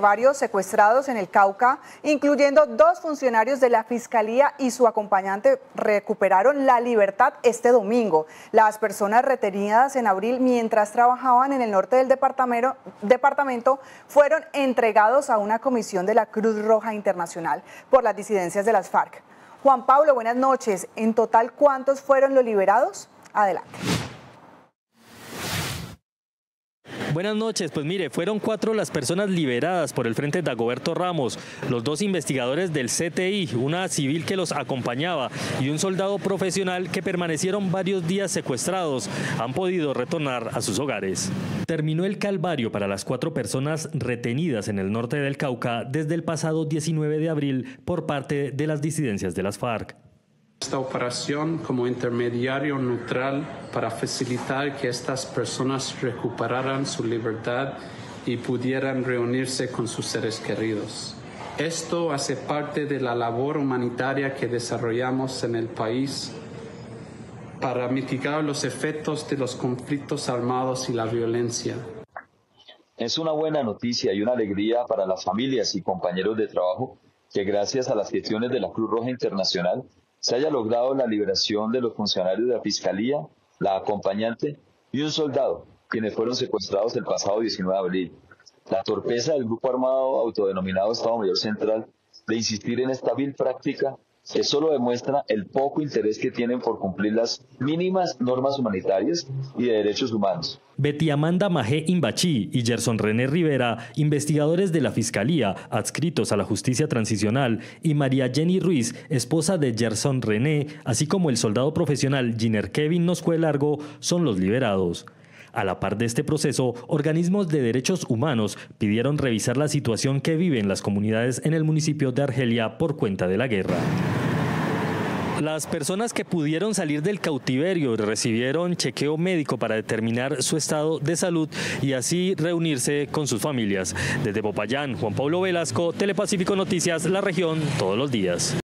Varios secuestrados en el Cauca, incluyendo dos funcionarios de la Fiscalía y su acompañante, recuperaron la libertad este domingo. Las personas retenidas en abril mientras trabajaban en el norte del departamento, fueron entregados a una comisión de la Cruz Roja Internacional por las disidencias de las FARC. Juan Pablo, buenas noches. En total, ¿cuántos fueron los liberados? Adelante. Buenas noches, pues mire, fueron cuatro las personas liberadas por el Frente Dagoberto Ramos, los dos investigadores del CTI, una civil que los acompañaba y un soldado profesional que permanecieron varios días secuestrados, han podido retornar a sus hogares. Terminó el calvario para las cuatro personas retenidas en el norte del Cauca desde el pasado 19 de abril por parte de las disidencias de las FARC esta operación como intermediario neutral para facilitar que estas personas recuperaran su libertad y pudieran reunirse con sus seres queridos. Esto hace parte de la labor humanitaria que desarrollamos en el país para mitigar los efectos de los conflictos armados y la violencia. Es una buena noticia y una alegría para las familias y compañeros de trabajo que gracias a las gestiones de la Cruz Roja Internacional se haya logrado la liberación de los funcionarios de la Fiscalía, la acompañante y un soldado, quienes fueron secuestrados el pasado 19 de abril. La torpeza del grupo armado autodenominado Estado Mayor Central de insistir en esta vil práctica que solo demuestra el poco interés que tienen por cumplir las mínimas normas humanitarias y de derechos humanos. Betty Amanda Majé Imbachi y Gerson René Rivera, investigadores de la Fiscalía, adscritos a la Justicia Transicional, y María Jenny Ruiz, esposa de Gerson René, así como el soldado profesional Giner Kevin Noscue Largo, son los liberados. A la par de este proceso, organismos de derechos humanos pidieron revisar la situación que viven las comunidades en el municipio de Argelia por cuenta de la guerra. Las personas que pudieron salir del cautiverio recibieron chequeo médico para determinar su estado de salud y así reunirse con sus familias. Desde Popayán, Juan Pablo Velasco, Telepacífico Noticias, la región, todos los días.